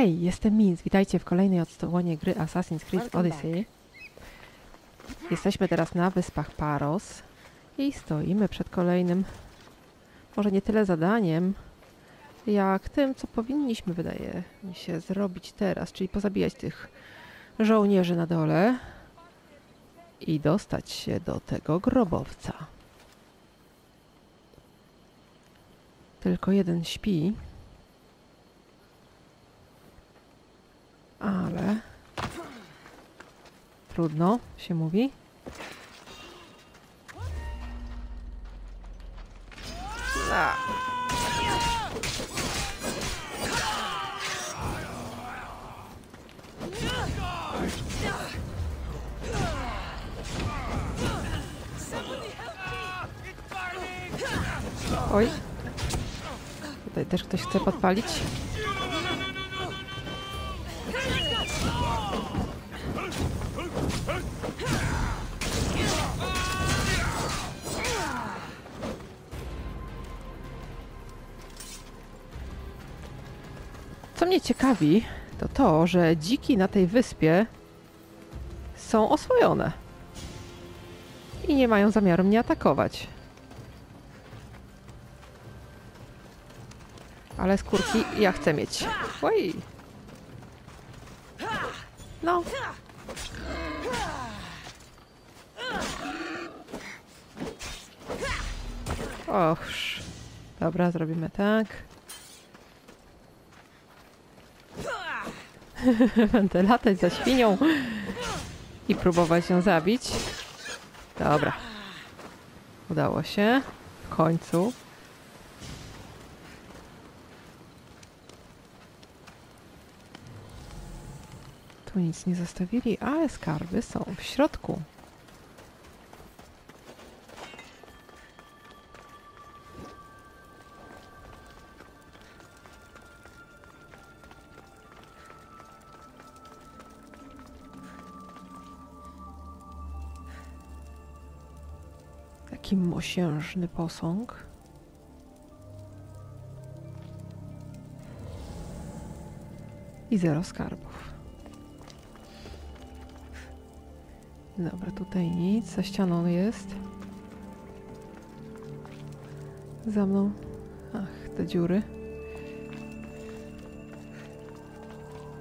Hej, jestem Minz. Witajcie w kolejnej odsłonie gry Assassin's Creed Odyssey. Jesteśmy teraz na wyspach Paros i stoimy przed kolejnym, może nie tyle zadaniem, jak tym, co powinniśmy, wydaje mi się, zrobić teraz, czyli pozabijać tych żołnierzy na dole i dostać się do tego grobowca. Tylko jeden śpi. Ale trudno się mówi. A. Oj. Tutaj też ktoś chce podpalić. Mnie ciekawi, to to, że dziki na tej wyspie są oswojone i nie mają zamiaru mnie atakować. Ale skórki ja chcę mieć. Oj. No. Och. Dobra, zrobimy tak. Będę latać za świnią i próbować ją zabić. Dobra. Udało się. W końcu. Tu nic nie zostawili, ale skarby są w środku. Taki mosiężny posąg. I zero skarbów. Dobra, tutaj nic. Za ścianą jest. Za mną. Ach, te dziury.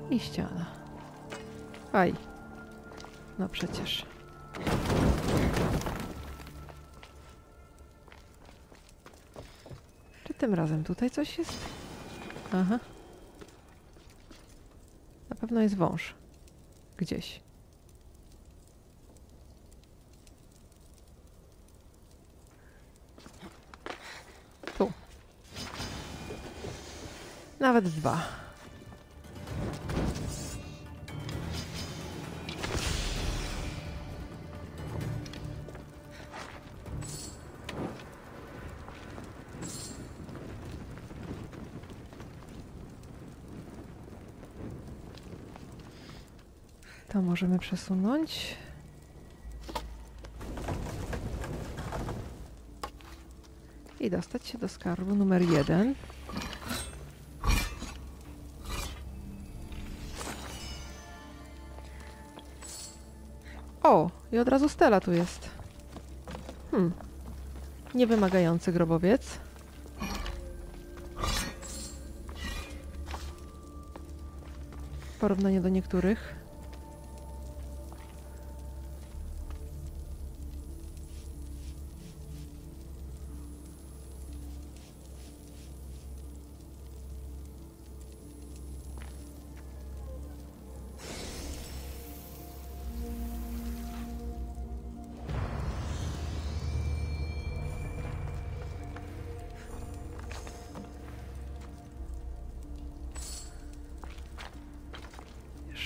I ściana. Aj. No przecież. Tym razem tutaj coś jest? Aha. Na pewno jest wąż. Gdzieś. Tu. Nawet dwa. To możemy przesunąć. I dostać się do skarbu numer jeden. O, i od razu Stella tu jest. Hmm. Niewymagający grobowiec. W porównaniu do niektórych.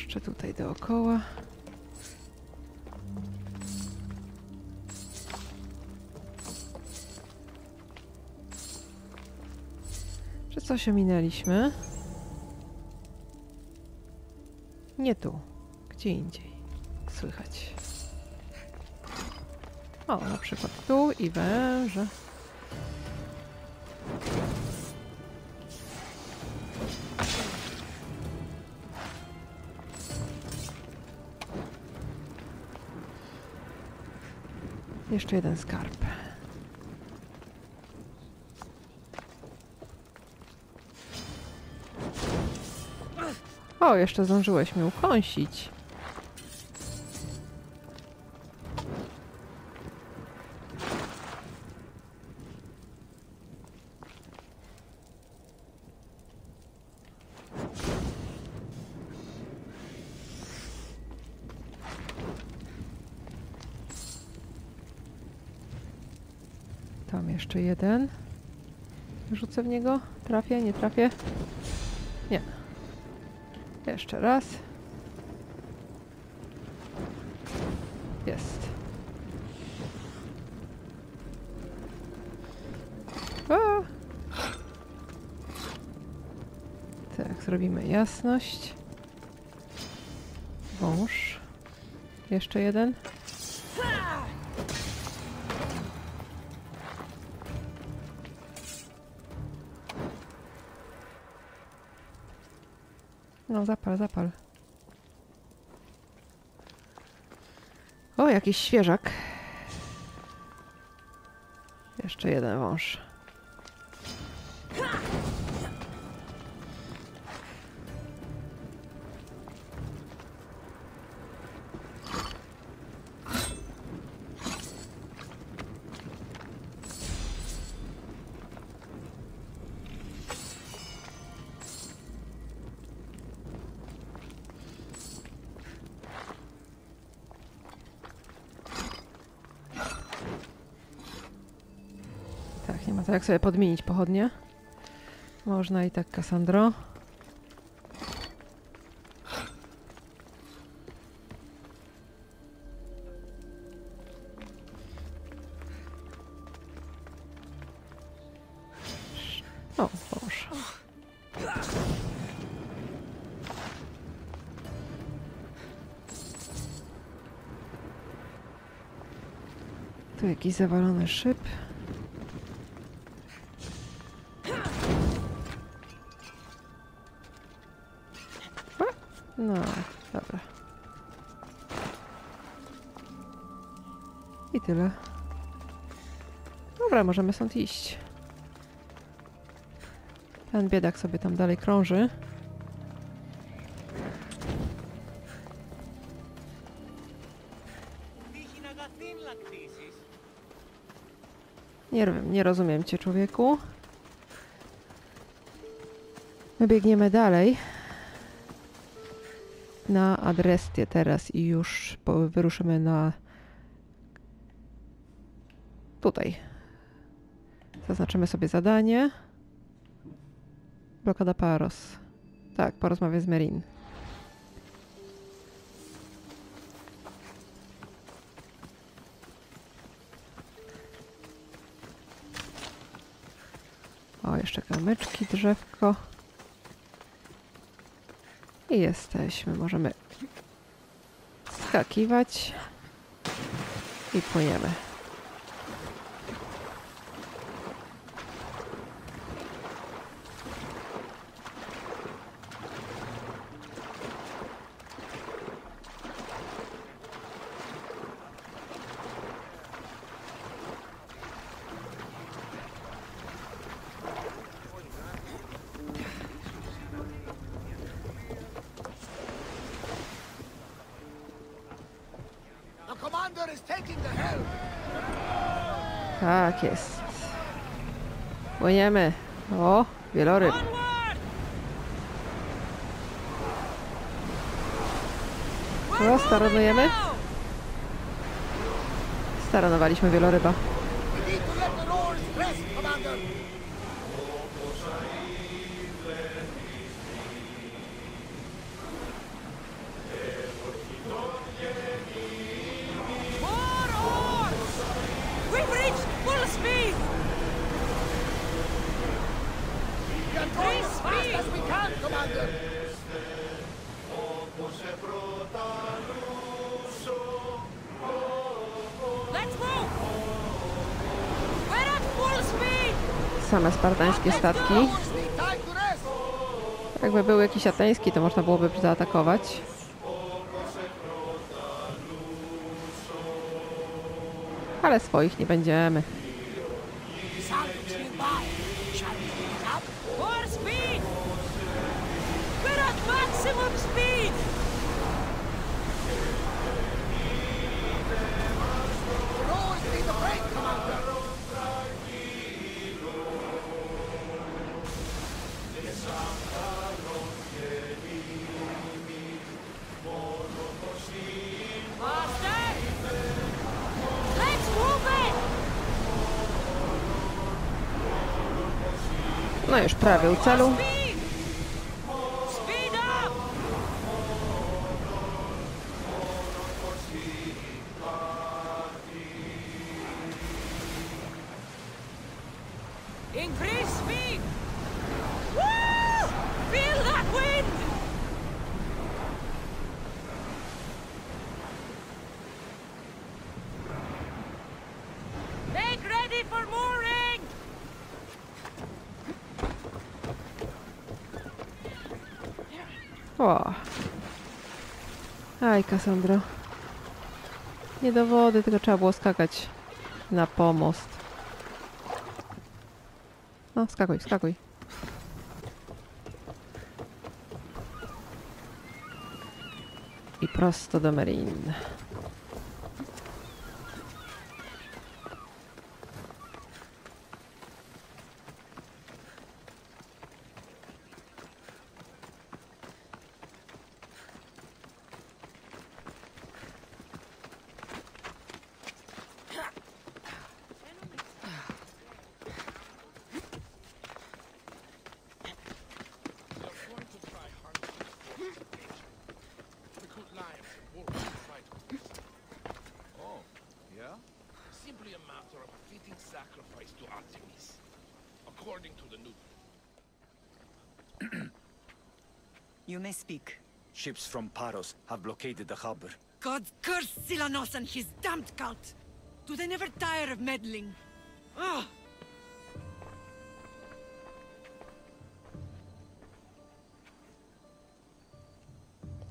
Jeszcze tutaj dookoła. Czy coś ominęliśmy? Nie tu. Gdzie indziej. Słychać. O, na przykład tu i węże. Jeszcze jeden skarb. O, jeszcze zdążyłeś mnie ukąsić. Jeszcze jeden. Rzucę w niego. Trafię, nie trafię. Nie. Jeszcze raz. Jest. Tak, zrobimy jasność. Wąż. Jeszcze jeden. Zapal, zapal. O, jakiś świeżak. Jeszcze jeden wąż. Ma to jak sobie podmienić pochodnie. Można i tak, Cassandro. O, Boże. Tu jakiś zawalony szyb. I tyle. Dobra, możemy stąd iść. Ten biedak sobie tam dalej krąży. Nie nie rozumiem cię, człowieku. My biegniemy dalej na Adrestię teraz i już wyruszymy na tutaj. Zaznaczymy sobie zadanie. Blokada Paros. Tak, porozmawiaj z Merin. O, jeszcze kamyczki, drzewko. I jesteśmy. Możemy skakiwać i płyniemy. Tak jest. Płyniemy. O, wieloryb. O, staranujemy. Staranowaliśmy wieloryba. Same spartańskie statki. Jakby był jakiś ateński, to można byłoby zaatakować. Ale swoich nie będziemy. No już prawie u celu. O. Aj, Cassandro. Nie do wody, tylko trzeba było skakać na pomost. No, skakuj, skakuj. I prosto do Merin. Oh, yeah? Simply a matter of a fitting sacrifice to Artemis, according to the new. You may speak. Ships from Paros have blockaded the harbor. God curse Silanos and his damned cult! Do they never tire of meddling? Ah!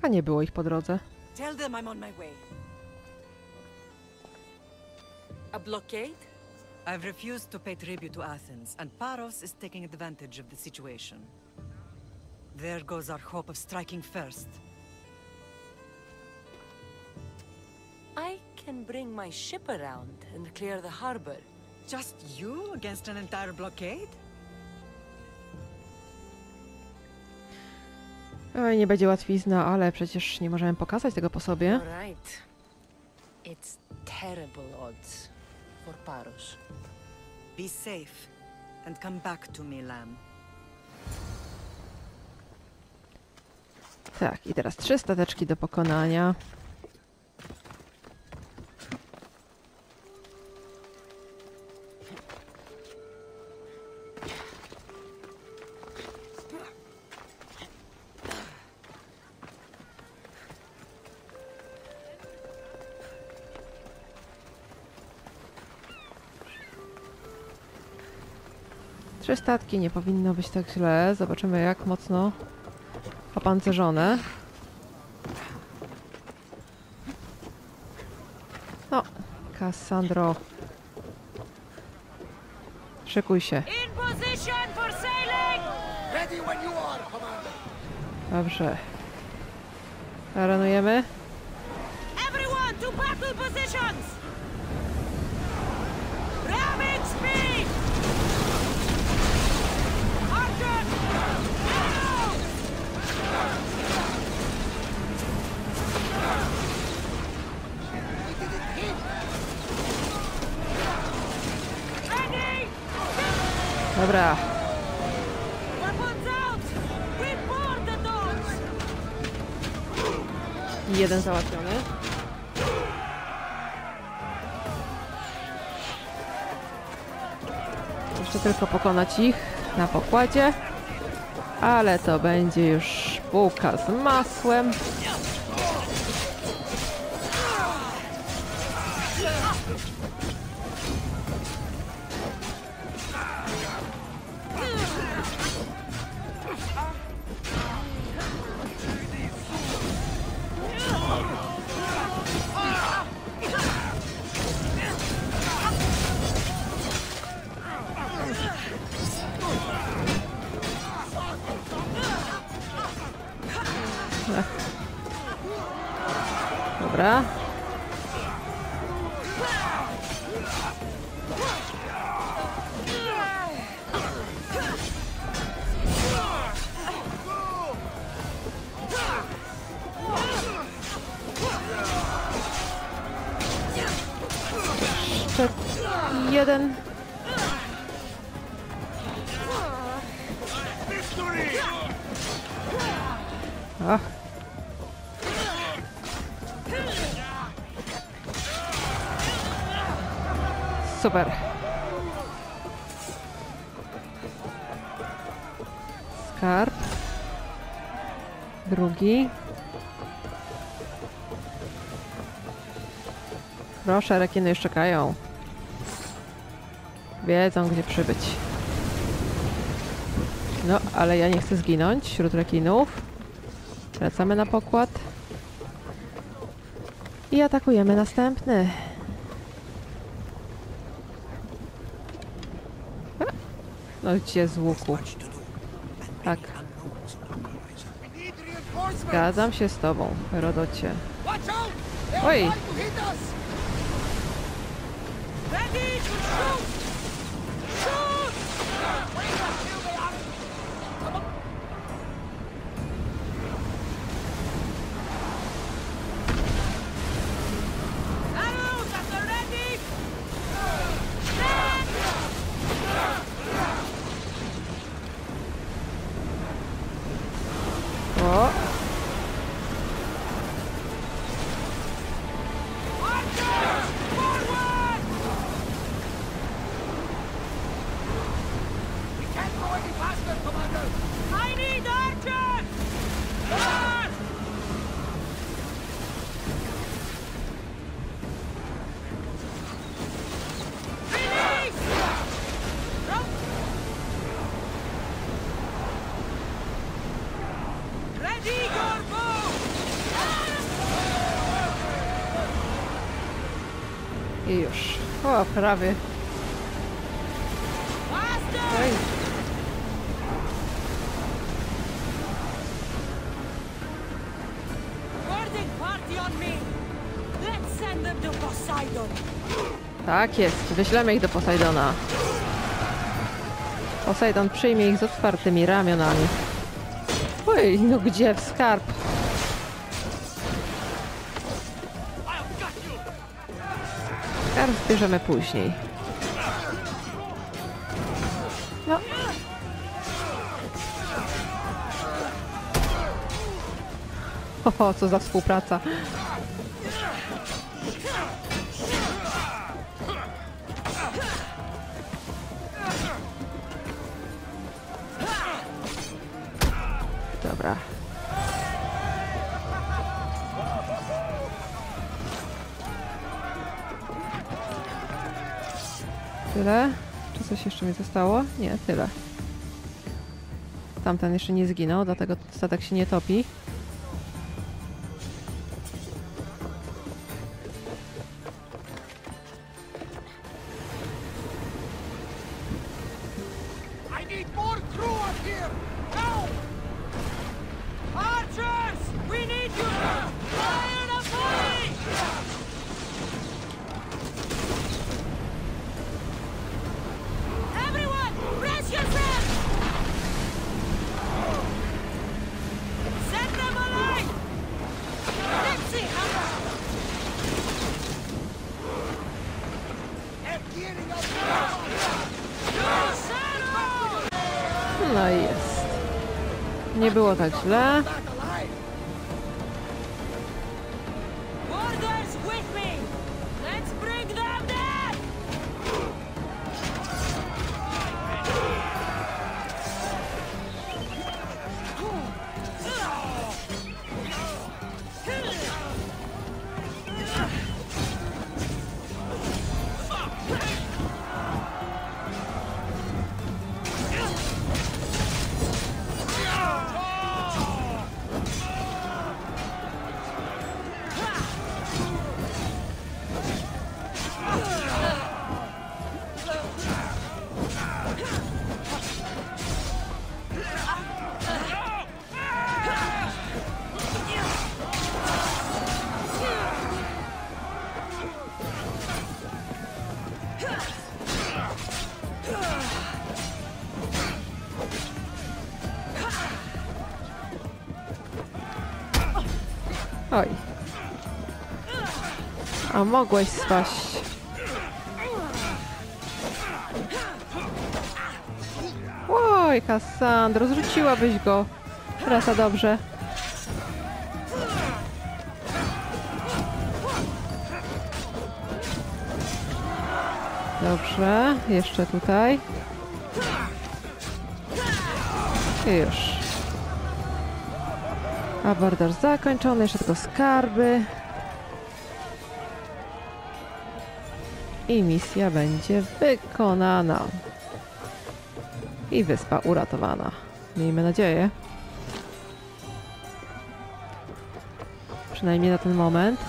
A nie było ich po drodze. Tell them I'm on my way. A blockade? I've refused to pay tribute to Athens, and Paros is taking advantage of the situation. There goes our hope of striking first. I can bring my ship around and clear the harbor. Just you against an entire blockade? Oj, nie będzie łatwizna, ale przecież nie możemy pokazać tego po sobie. All right. It's terrible odds for Paros. Be safe, and come back to me, lamb. Tak, i teraz trzy stateczki do pokonania. Statki, nie powinno być tak źle. Zobaczymy jak mocno opancerzone. No, Cassandro. Szykuj się. In position Dobra. Jeden załatwiony. Jeszcze tylko pokonać ich na pokładzie. Ale to będzie już bułka z masłem. Jeden. Ach. Super. Skarb. Drugi. Proszę, rekiny już czekają. Wiedzą, gdzie przybyć. No, ale ja nie chcę zginąć wśród rekinów. Wracamy na pokład. I atakujemy następny. No gdzie z łuku? Tak, zgadzam się z tobą! They're Oj. I już. O, prawie. Oj. Boarding party on me! Let's send them to Poseidon! Tak jest, wyślemy ich do Posejdona. Posejdon przyjmie ich z otwartymi ramionami. Oj, no gdzie w skarb? Skarb zbierzemy później. No. Oho, co za współpraca. Jeszcze mi zostało? Nie, tyle. Tamten jeszcze nie zginął, dlatego statek się nie topi. Było Mogłeś spaść. Oj, Kassandro, zrzuciłabyś go. Teraz dobrze. Dobrze, jeszcze tutaj. I już. Abordaż zakończony, jeszcze tylko skarby. I misja będzie wykonana. I wyspa uratowana. Miejmy nadzieję. Przynajmniej na ten moment.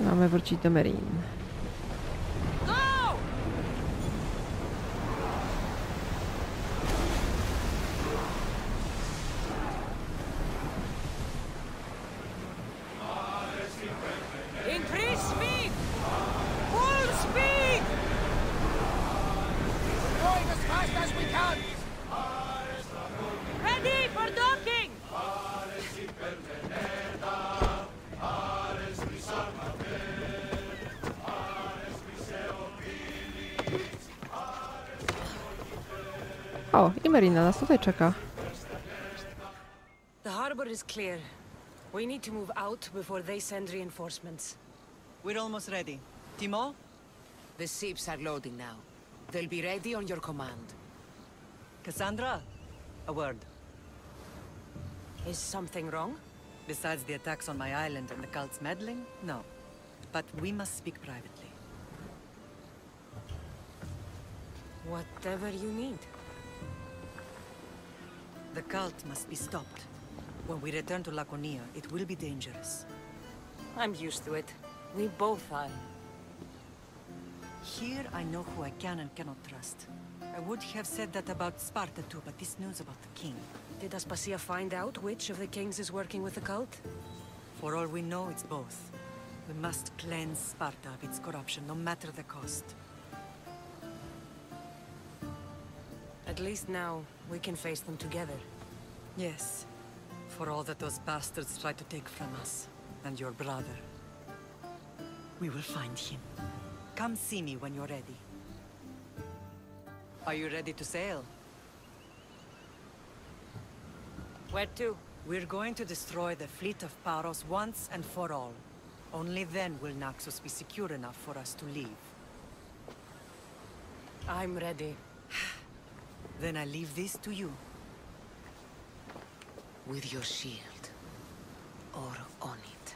Mamy wrócić do Merin. O, i Merina nas tutaj czeka. The harbor is clear. We need to move out before they send reinforcements. We're almost ready. Timo? The ships are loading now. They'll be ready on your command. Cassandra? A word. Is something wrong? Besides the attacks on my island and the cult's meddling? No. But we must speak privately. Whatever you need. The cult must be stopped. When we return to Laconia, it will be dangerous. I'm used to it. We both are. Here I know who I can and cannot trust. I would have said that about Sparta too, but this news about the king. Did Aspasia find out which of the kings is working with the cult? For all we know, it's both. We must cleanse Sparta of its corruption, no matter the cost. At least now, we can face them together. Yes. For all that those bastards tried to take from us. And your brother. We will find him. Come see me when you're ready. Are you ready to sail? Where to? We're going to destroy the fleet of Paros once and for all. Only then will Naxos be secure enough for us to leave. I'm ready. Then I leave this to you. With your shield. Or on it.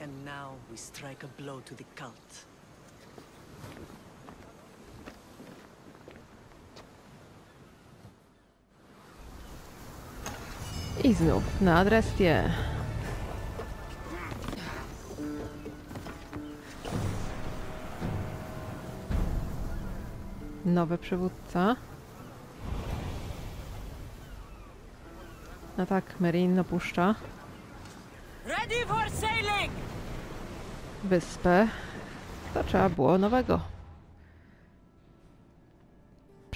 And now we strike a blow to the cult. I znów na Adrestie. Nowy przywódca. No tak, Merin opuszcza Ready for sailing! wyspę. To trzeba było nowego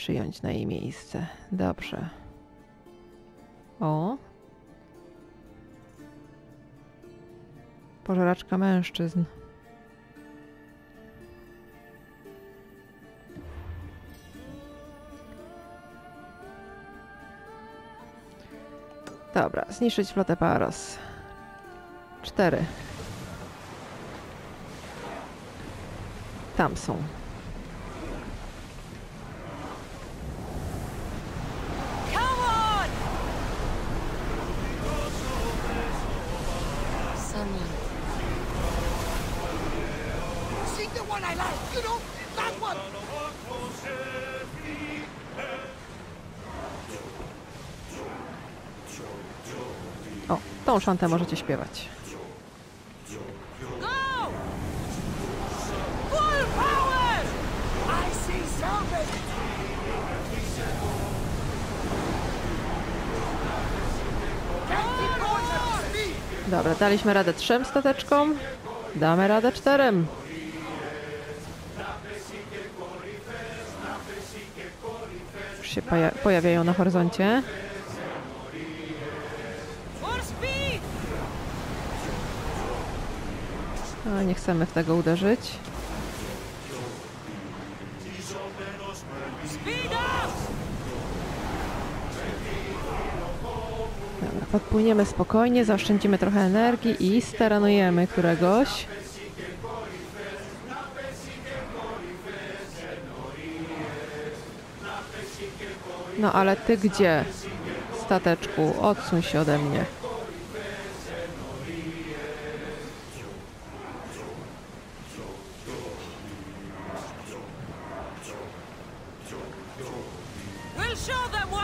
przyjąć na jej miejsce. Dobrze. O. Pożeraczka mężczyzn. Dobra, zniszczyć flotę Paros. Cztery. Tam są. O, szantę możecie śpiewać. Dobra, daliśmy radę trzem stateczkom. Damy radę czterem. Już się poja- pojawiają na horyzoncie. For speed! A nie chcemy w tego uderzyć. Dobra, podpłyniemy spokojnie, zaoszczędzimy trochę energii i steranujemy któregoś. No ale ty gdzie? Stateczku, odsuń się ode mnie.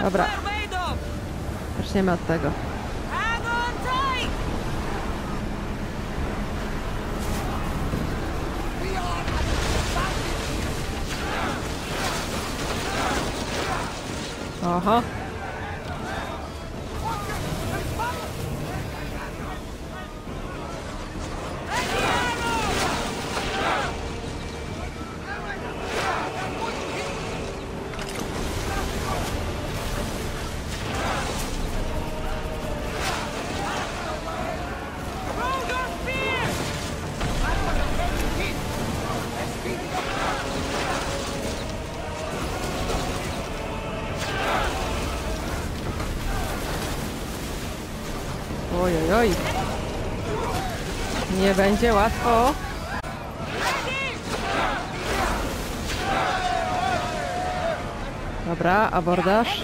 Dobra. Zaczniemy od tego. Hang łatwo. Dobra, abordaż.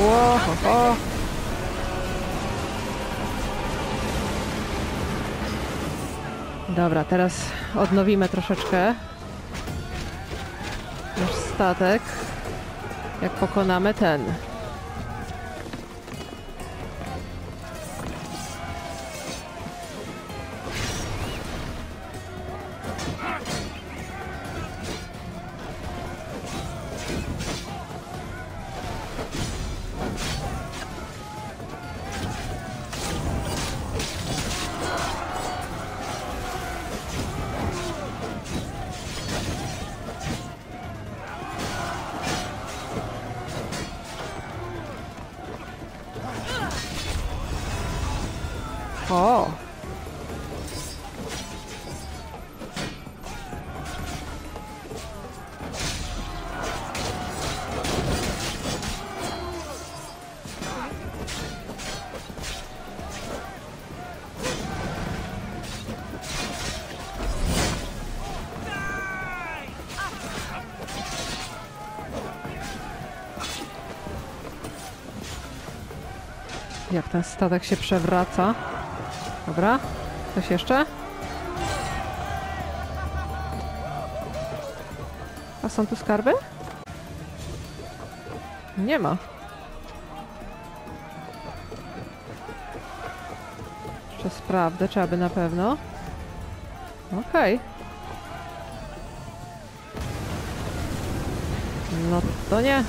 Ło, ho, ho. Dobra, teraz odnowimy troszeczkę nasz statek, jak pokonamy ten. Jak ten statek się przewraca. Dobra. Coś jeszcze? A są tu skarby? Nie ma. Jeszcze sprawdzę, czy aby na pewno. Okej. No to nie.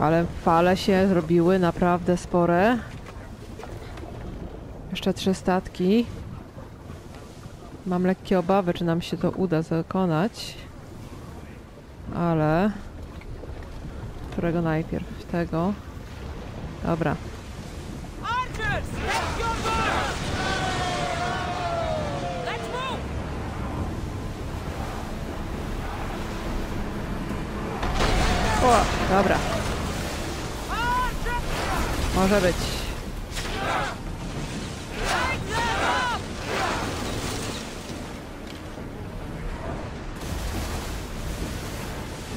Ale fale się zrobiły naprawdę spore. Jeszcze trzy statki. Mam lekkie obawy, czy nam się to uda zakonać. Ale... Którego najpierw? Tego. Dobra. O, dobra. Może być. Take them up!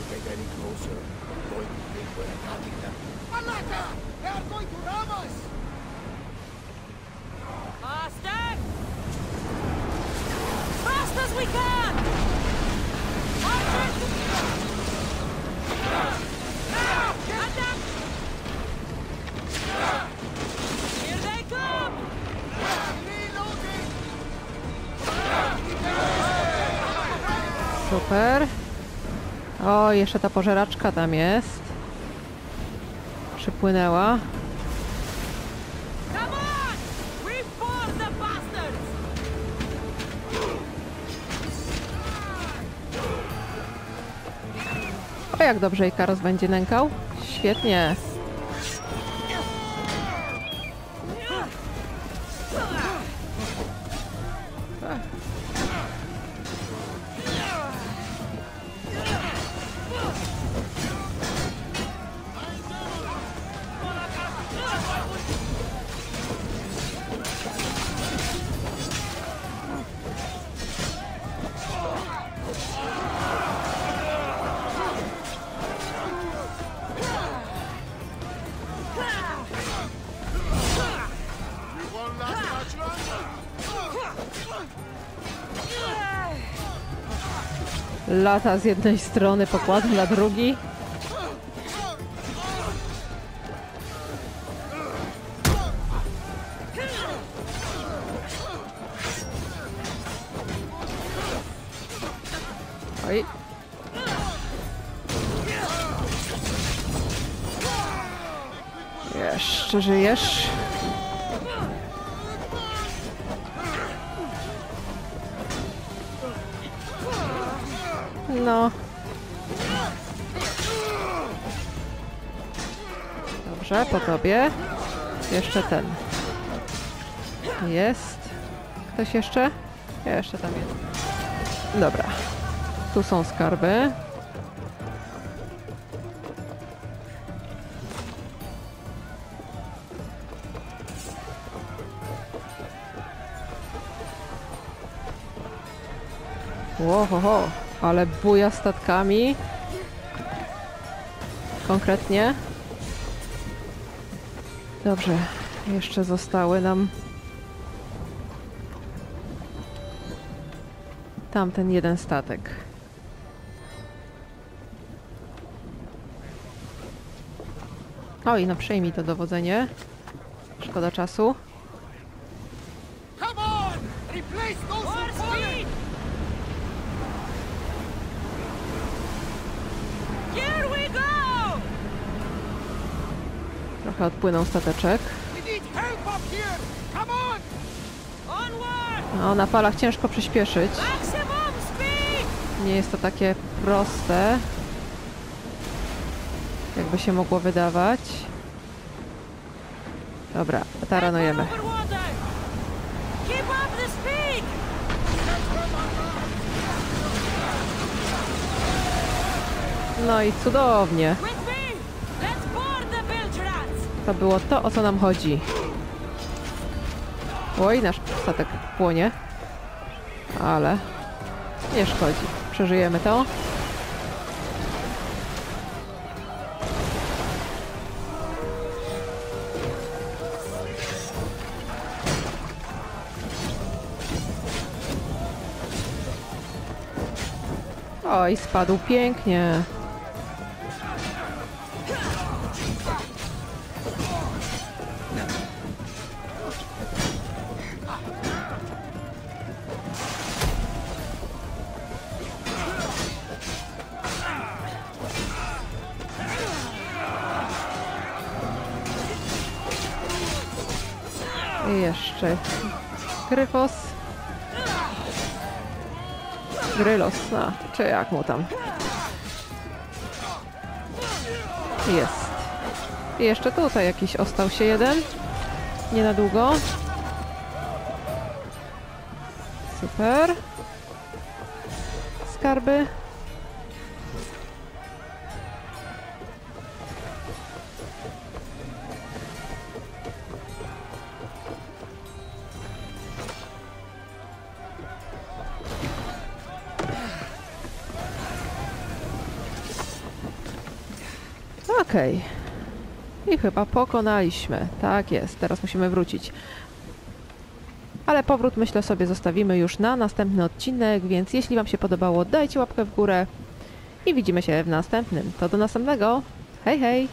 Get any closer. I'm going to think we're attacking them. Malaka! They are going to Super. O, jeszcze ta pożeraczka tam jest. Przypłynęła. O, jak dobrze Ikaros będzie nękał. Świetnie. Lata z jednej strony, pokłada na drugi. Oj. Jeszcze żyjesz? Dobrze, po tobie. Jeszcze ten. Jest. Ktoś jeszcze? Jeszcze tam jest. Dobra. Tu są skarby. Łohoho, ale buja statkami. Konkretnie. Dobrze, jeszcze zostały nam tamten jeden statek. Oj, no przejmij to dowodzenie. Szkoda czasu. Come on! Onward! No, na falach ciężko przyspieszyć. Nie jest to takie proste, jakby się mogło wydawać. Dobra, taranujemy. No i cudownie. To było to, o co nam chodzi. Oj, nasz statek płonie. Ale nie szkodzi. Przeżyjemy to. Oj, spadł pięknie. I jeszcze Gryfos. Grylos, a, czy jak mu tam. Jest. I jeszcze tutaj jakiś ostał się jeden. Nie na długo. Super. Skarby. Okej. I chyba pokonaliśmy. Tak jest, teraz musimy wrócić. Ale powrót myślę sobie zostawimy już na następny odcinek, więc jeśli Wam się podobało, dajcie łapkę w górę i widzimy się w następnym. To do następnego. Hej, hej!